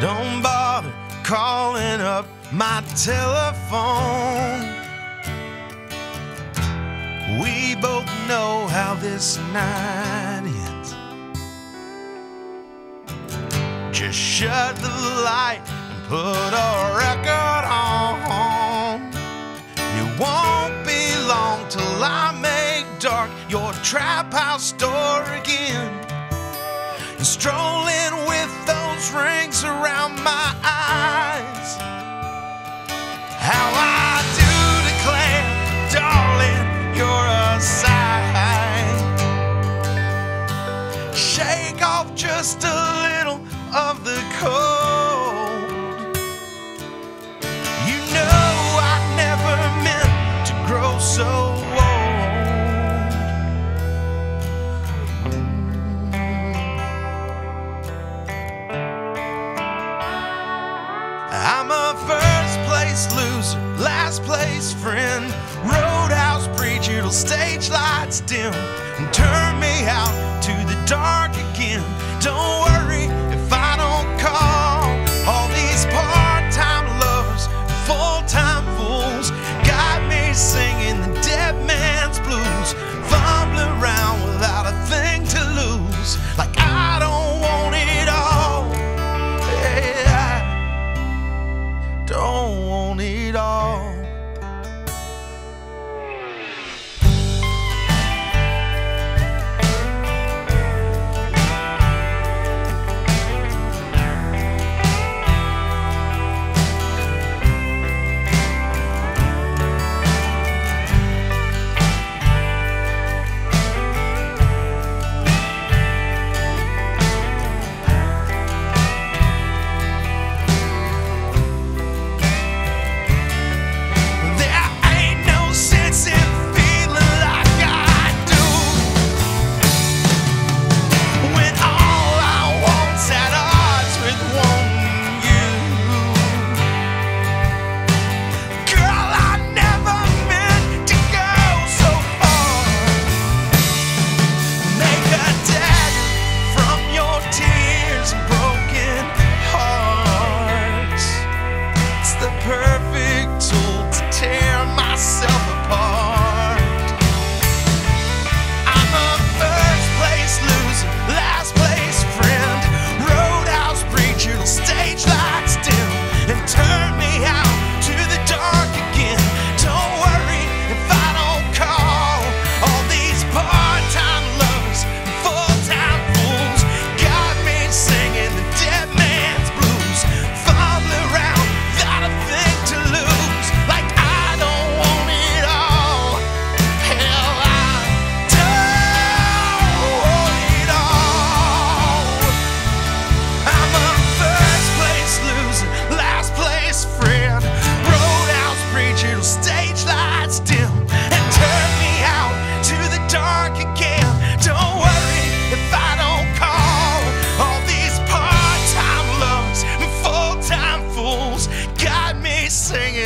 Don't bother calling up my telephone. We both know how this night ends. Just shut the light and put a record on. It won't be long till I make dark your trap house door again. And strolling with just a little of the cold. You know I never meant to grow so old. I'm a first place loser, last place friend. Roadhouse preacher till stage lights dim and turn me out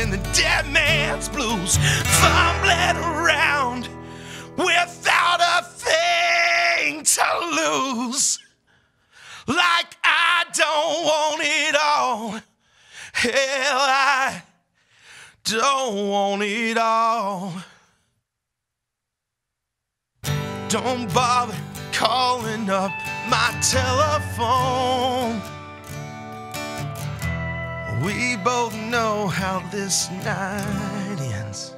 the dead man's blues, fumbling around without a thing to lose like I don't want it all. Hell, I don't want it all. Don't bother calling up my telephone. We both know how this night ends.